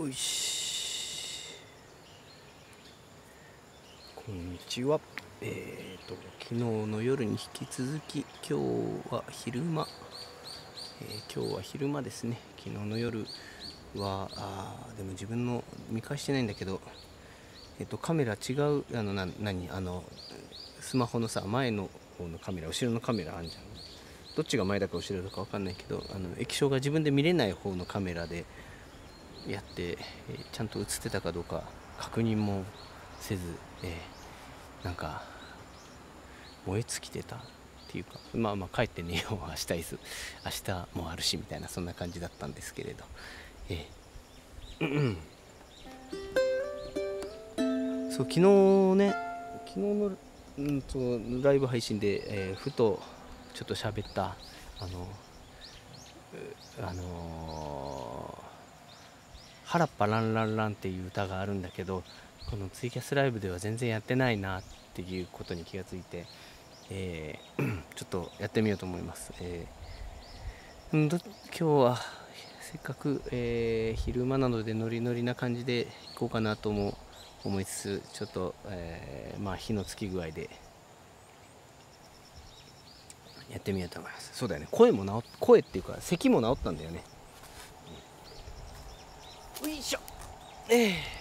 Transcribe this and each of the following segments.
おいしこんにちは。えーと昨日の夜に引き続き今日は昼間、えー、今日は昼間ですね。昨日の夜はあでも自分の見返してないんだけどえっ、ー、とカメラ違うあのな何？あのスマホのさ前の方のカメラ後ろのカメラあるじゃん。どっちが前だか後ろだか分かんないけどあの液晶が自分で見れない方のカメラでやって、えー、ちゃんと映ってたかどうか確認もせず、えー、なんか燃え尽きてたっていうかまあまあ帰って寝よう明日いず明日もあるしみたいなそんな感じだったんですけれど、えー、そう昨日ね昨日の、うんと、ライブ配信で、えー、ふとちょっと喋ったあのあのー、原っぱランランランっていう歌があるんだけどこのツイキャスライブでは全然やってないなっていうことに気がついて、えー、ちょっとやってみようと思います、えー、今日はせっかく、えー、昼間なのでノリノリな感じでいこうかなとも思いつつちょっと、えまあ火のつき具合でやってみようと思います。そうだよね。声も治っ声っていうか咳も治ったんだよね。よいしょ。ええ。ー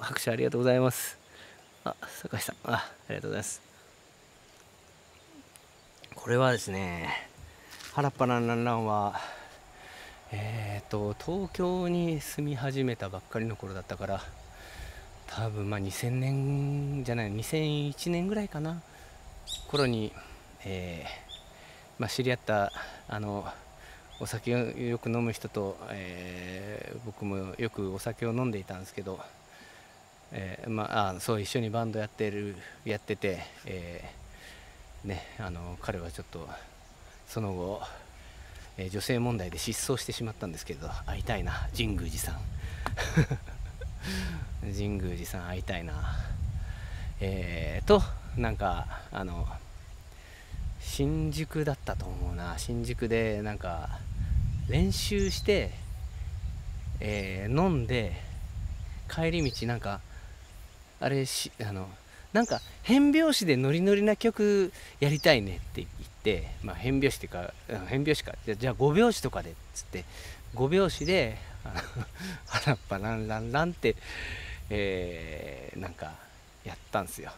拍手ありがとうございます。あ酒井さん。あありがとうございます。これはですね原っぱランランランはえっ、ー、と東京に住み始めたばっかりの頃だったから多分まあ2000年じゃない2001年ぐらいかな頃に、えー、まあ、知り合ったあのお酒をよく飲む人と、えー、僕もよくお酒を飲んでいたんですけど、えー、まあ、そう一緒にバンドやってるやってて、えね、あの彼はちょっとその後、え女性問題で失踪してしまったんですけど会いたいな神宮寺さん。神宮寺さん会いたいな。えー、となんかあの新宿だったと思うな。新宿でなんか練習して、えー、飲んで帰り道なんかあれしあのなんか変拍子でノリノリな曲やりたいねって言って、まあ、変拍子っていうか変拍子かじゃあ5拍子とかでっつって5拍子で「はら っぱランランラン」って、えー、なんかやったんですよ。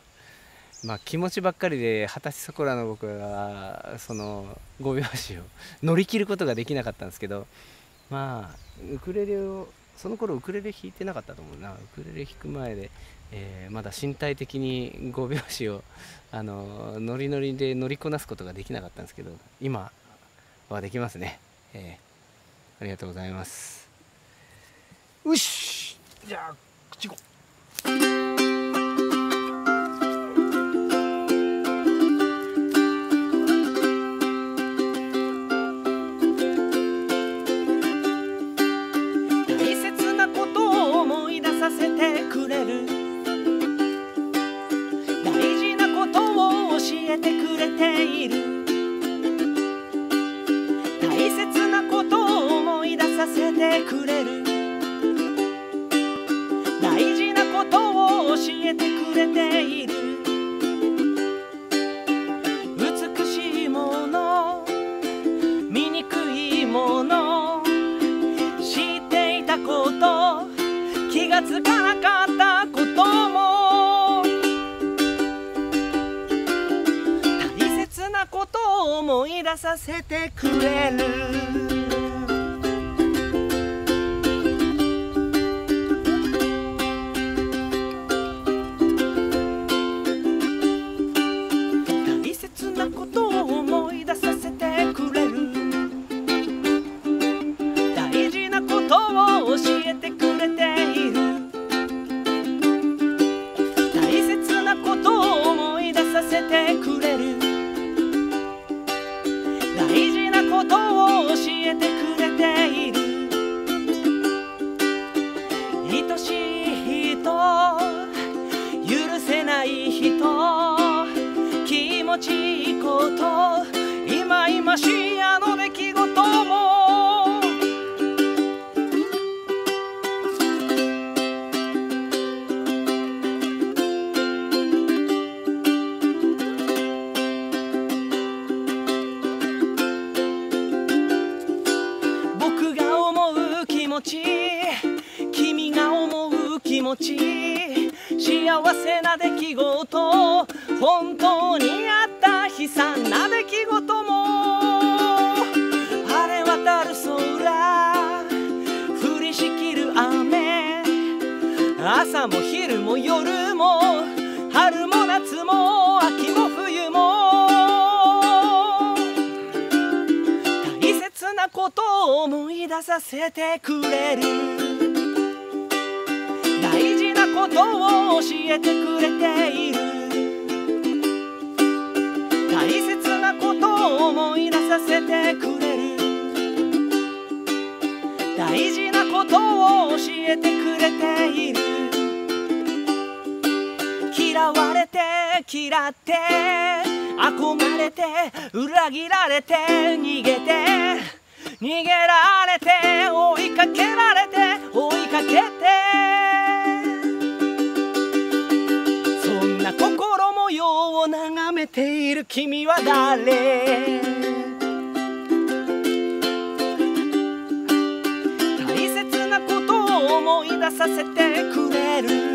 まあ、気持ちばっかりで二十歳そこらの僕はその5拍子を乗り切ることができなかったんですけどまあウクレレをその頃ウクレレ弾いてなかったと思うなウクレレ弾く前で、えー、まだ身体的に5拍子を あのノリノリで乗りこなすことができなかったんですけど今はできますね、えー、ありがとうございます。よしじゃあ口ごち幸せな出来事本当にあった悲惨な出来事も晴れ渡る空降りしきる雨朝も昼も夜も春も夏も秋も冬も大切なことを思い出させてくれる。ことを教えてくれている。大切なことを思い出させてくれる大事なことを教えてくれている。嫌われて嫌って憧れて裏切られて逃げて逃げられて追いかけられて追いかけてる君は誰？大切なことを思い出させてくれる。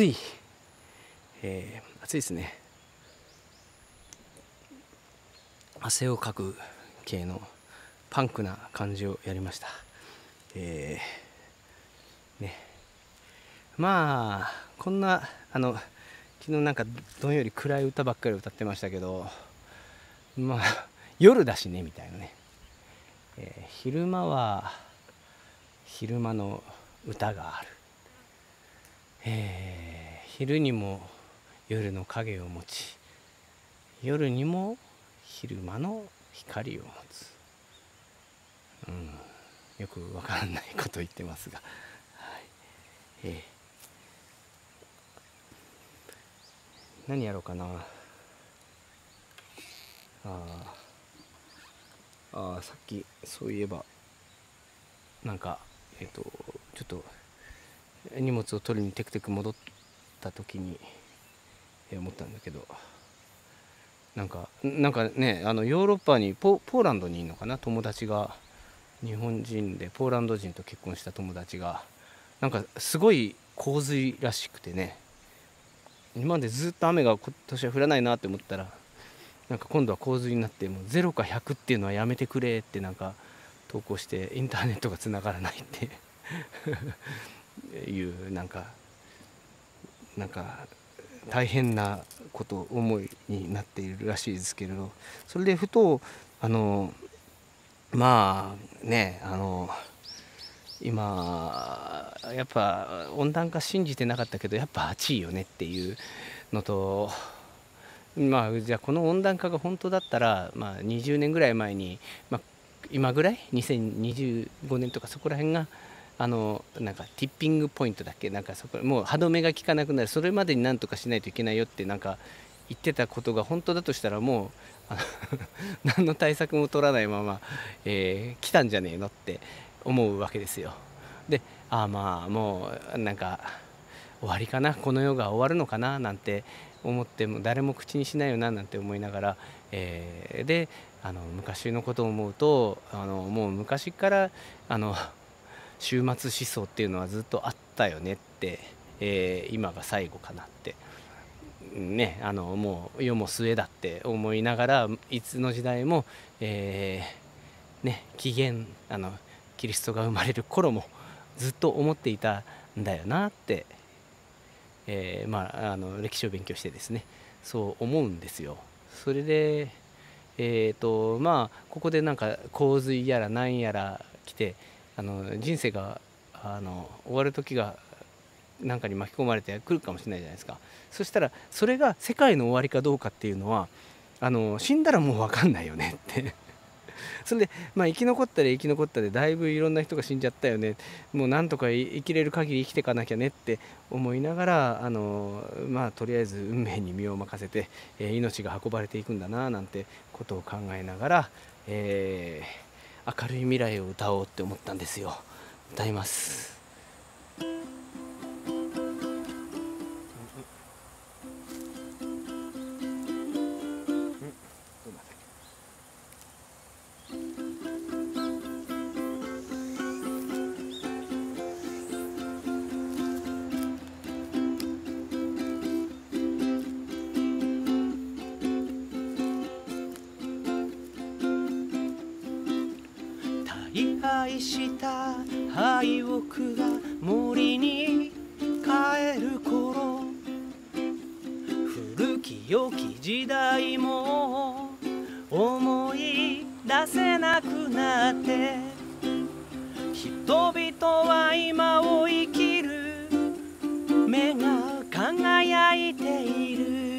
暑い、えー、暑いですね。汗をかく系のパンクな感じをやりました。えー、ね。まあこんなあの昨日なんかどんより暗い歌ばっかり歌ってましたけどまあ 夜だしねみたいなね、えー、昼間は昼間の歌がある、えー、昼にも夜の影を持ち夜にも昼間の光を持つ、うん、よくわからないこと言ってますが、はい。えー、何やろうかな。ああさっきそういえばなんかえっ、ー、とちょっと荷物を取りにテクテク戻った時に、思ったんだけどなんかなんかねあのヨーロッパにポーランドにいるのかな？友達が日本人でポーランド人と結婚した友達がなんかすごい洪水らしくてね。今までずっと雨が今年は降らないなって思ったらなんか今度は洪水になってもう0か100っていうのはやめてくれってなんか投稿してインターネットがつながらないって。いうなんかなんか大変なこと思いになっているらしいですけれどそれでふとあのまあねあの今やっぱ温暖化信じてなかったけどやっぱ暑いよねっていうのとまあ、じゃあこの温暖化が本当だったら、まあ、20年ぐらい前に、まあ、今ぐらい？2025年とかそこら辺があのなんかティッピングポイントだっけなんかそこもう歯止めが効かなくなるそれまでになんとかしないといけないよってなんか言ってたことが本当だとしたらもう 何の対策も取らないまま、えー、来たんじゃねえのって思うわけですよ。でああまあもうなんか終わりかなこの世が終わるのかななんて思っても誰も口にしないよななんて思いながら、えー、であの昔のことを思うとあのもう昔からあの終末思想っていうのはずっとあったよねって、えー、今が最後かなって。ね、あのもう世も末だって思いながらいつの時代も、えー、ね、紀元あのキリストが生まれる頃もずっと思っていたんだよなってえー、まあ、あの歴史を勉強してですねそう思うんですよ。それで、えーとまあ、ここでなんか洪水やら何やら来てあの人生があの終わる時が何かに巻き込まれてくるかもしれないじゃないですか。そしたらそれが世界の終わりかどうかっていうのはあの死んだらもう分かんないよねって。それで、まあ、生き残ったら生き残ったでだいぶいろんな人が死んじゃったよね。もうなんとか生きれる限り生きていかなきゃねって思いながらあの、まあ、とりあえず運命に身を任せて、えー、命が運ばれていくんだななんてことを考えながら、えー、明るい未来を歌おうって思ったんですよ歌います。廃屋が森に帰る頃古き良き時代も思い出せなくなって人々は今を生きる目が輝いている。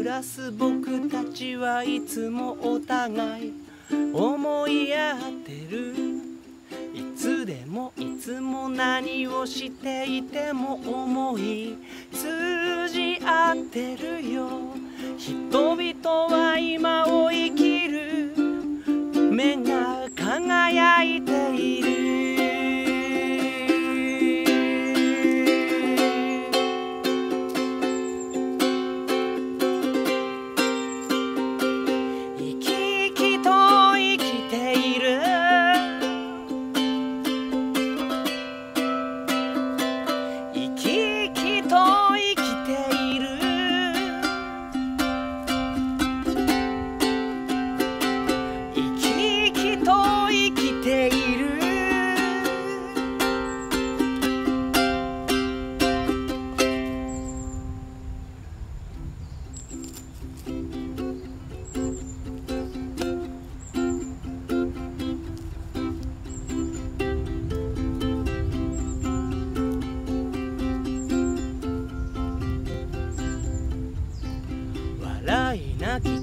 暮らす僕たちはいつもお互い思い合ってる。いつでもいつも何をしていても思い。通じ合ってるよ。人々は今を生きる。目が輝いている。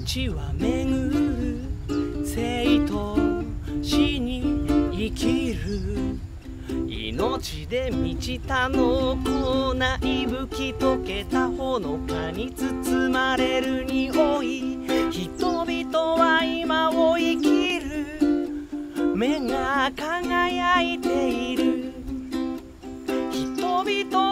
地は巡る生と死に生きる命で満ちた濃厚な息吹溶けたほのかに包まれる匂い人々は今を生きる目が輝いている。人々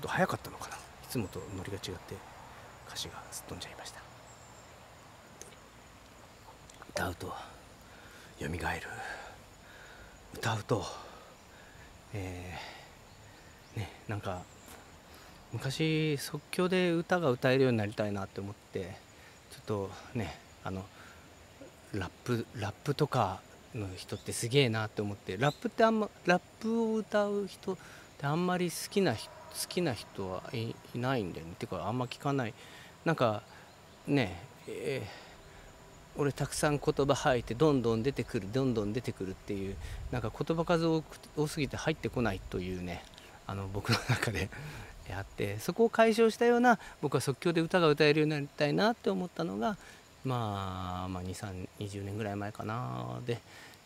ょっと早かったのかな。いつもとノリが違って歌詞がすっ飛んじゃいました。歌うと蘇る。歌うとえーねなんか昔即興で歌が歌えるようになりたいなって思ってちょっとねあのラップラップとかの人ってすげえなって思ってラップってあんまラップを歌う人ってあんまり好きな人好きな人はいないんだよね。てかあんま聞かない。なんかねえー俺たくさん言葉吐いてどんどん出てくるどんどん出てくるっていうなんか言葉数多く多すぎて入ってこないというねあの僕の中で あってそこを解消したような僕は即興で歌が歌えるようになりたいなって思ったのがまあ、まあ、2320年ぐらい前かな。で、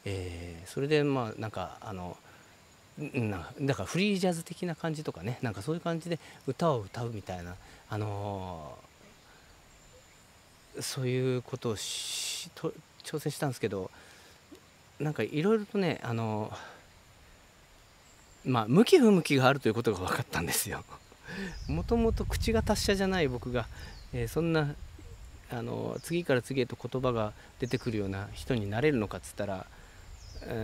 えーそれでまあなんかあのなだからフリージャズ的な感じとかねなんかそういう感じで歌を歌うみたいなあのーそういうことをしと挑戦したんですけどなんかいろいろとねあのまあ向き不向きがあるということが分かったんですよ。もともと口が達者じゃない僕が、えーそんなあの次から次へと言葉が出てくるような人になれるのかっつったら、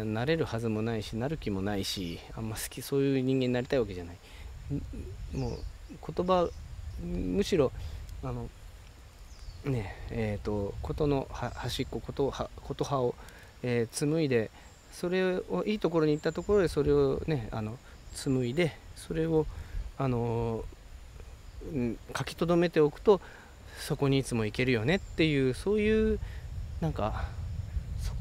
なれるはずもないしなる気もないしあんま好きそういう人間になりたいわけじゃない。もう言葉むしろあのねえー、とことの端っこことはこと葉を、えー紡いでそれをいいところに行ったところでそれをねあの紡いでそれをあの書き留めておくとそこにいつも行けるよねっていうそういうなんか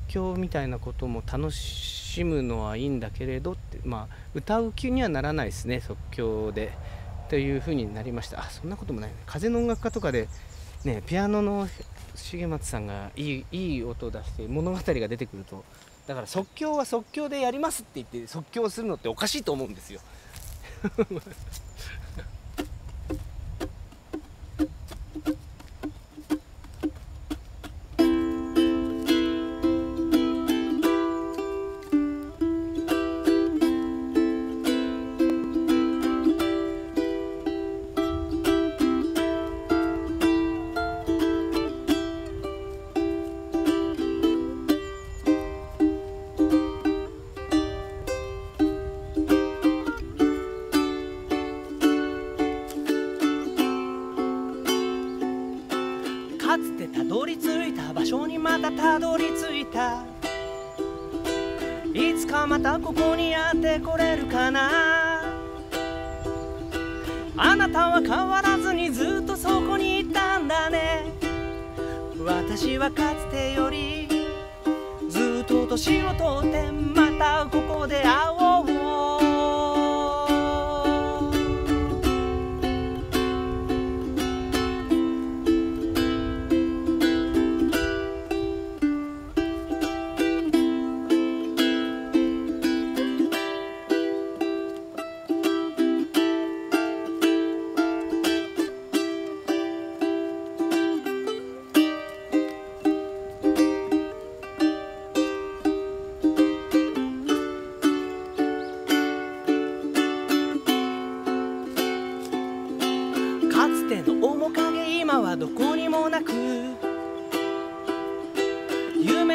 即興みたいなことも楽しむのはいいんだけれどってまあ歌う気にはならないですね即興で。というふうになりました。あそんなこともない風の音楽家とかでねピアノの重松さんがいいいい音を出して物語が出てくると。だから即興は即興でやりますって言って即興するのっておかしいと思うんですよ。いつかまたここにやってこれるかな。あなたは変わらずにずっとそこにいたんだね。私はかつてよりずっと年をとってまたここで会おう。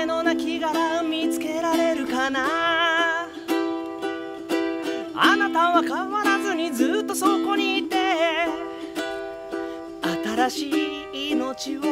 の亡き見つけられるかな。あなたは変わらずにずっとそこにいて新しい命を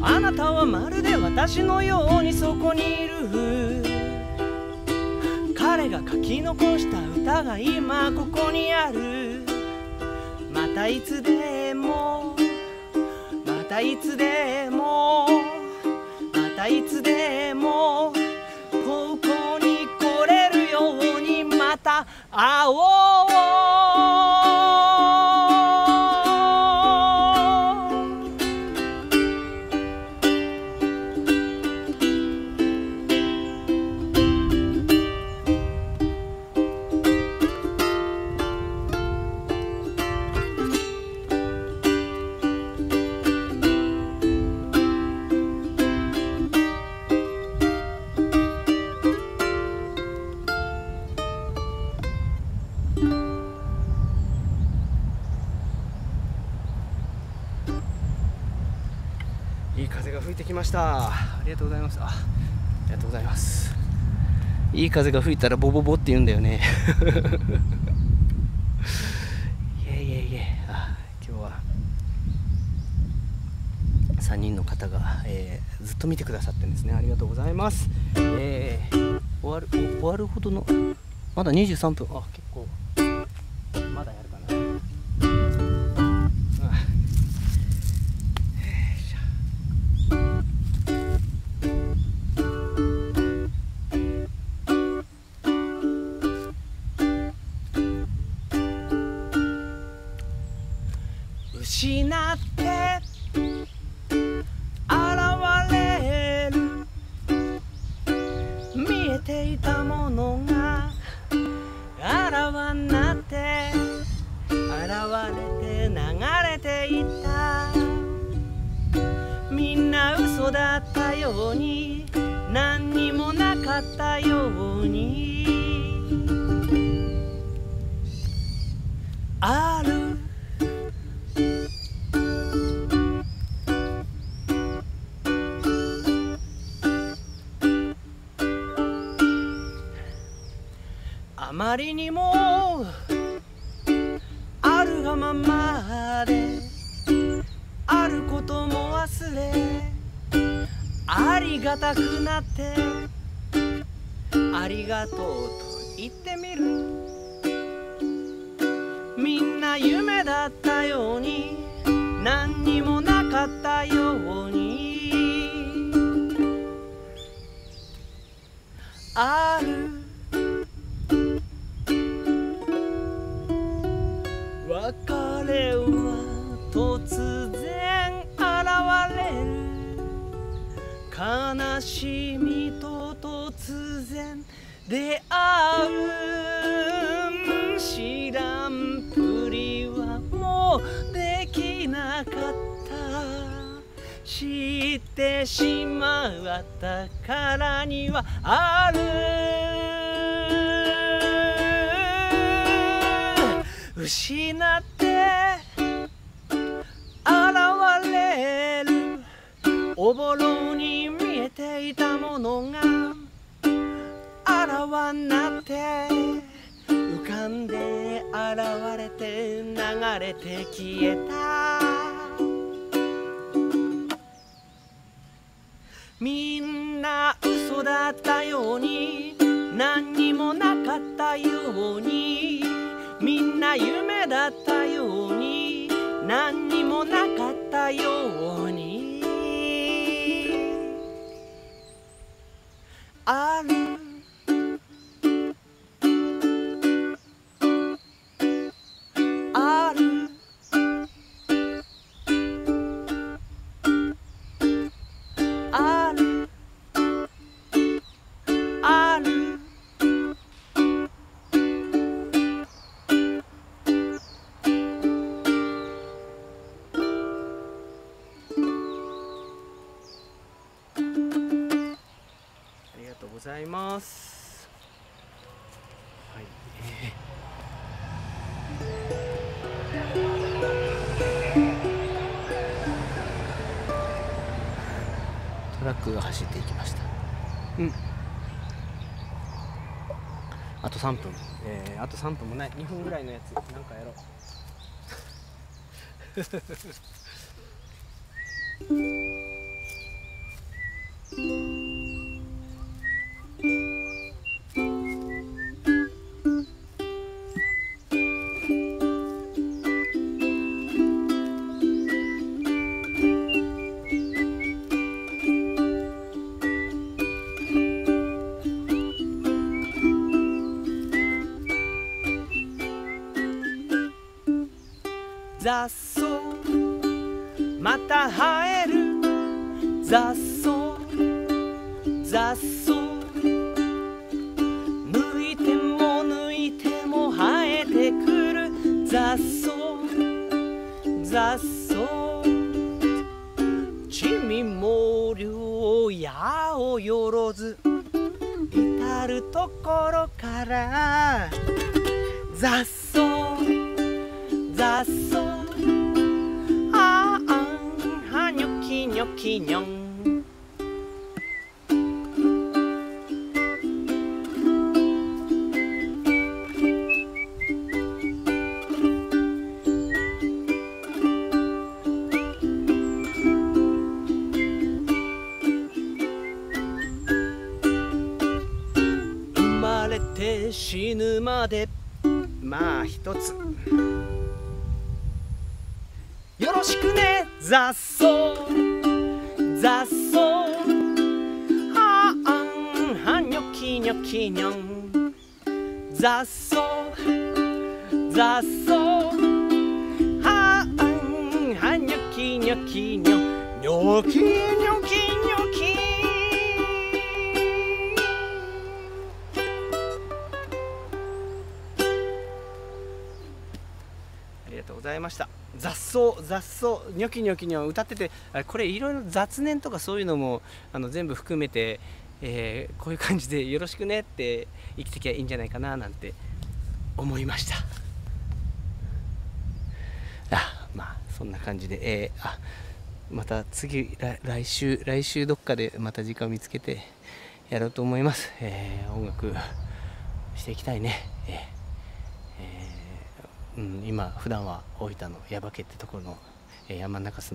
あなたはまるで私のようにそこにいる。彼が書き残した歌が今ここにある。またいつでもまたいつでもまたいつでもここに来れるようにまた会おう。いてきました。ありがとうございます。あありがとうございます。いい風が吹いたらボボボって言うんだよね。いえいえいえ。あ今日は3人の方が、えーずっと見てくださってんですね。ありがとうございます、えー終わる終わるほどのまだ23分。あ結育ったように何にもなかったように。ある。あまりにもあるがままであることも忘れありがたくなって。ありがとうと言ってみる。みんな夢だったように。何にもなかったように。あある悲しみと突然出会う知らんぷりはもうできなかった。知ってしまったからにはある。失ってたものがあらわになって浮かんで現れて流れて消えた。みんな嘘だったように何にもなかったようにみんな夢だったように何にもなかったように。あざいます。はい、トラックが走っていきました。うん。あと3分、えー、あと3分もない、2分ぐらいのやつ、なんかやろう。雑草地味猛量やおよろず至るところから雑草雑草ああはにょきにょきにょん。にょきにょん雑草。雑草。はあんはにょきにょきにょにょきにょきにょきありがとうございました。雑草。雑草。ニョキニョキニョ歌っててこれいろいろ雑念とかそういうのもあの全部含めて、えーこういう感じでよろしくねって生きてきゃいいんじゃないかななんて思いました。あまあそんな感じで、えーあまた次来週来週どっかでまた時間を見つけてやろうと思います、えー音楽していきたいね、えーえーうん、今普段は大分の耶馬家ってところの、え山の中住んで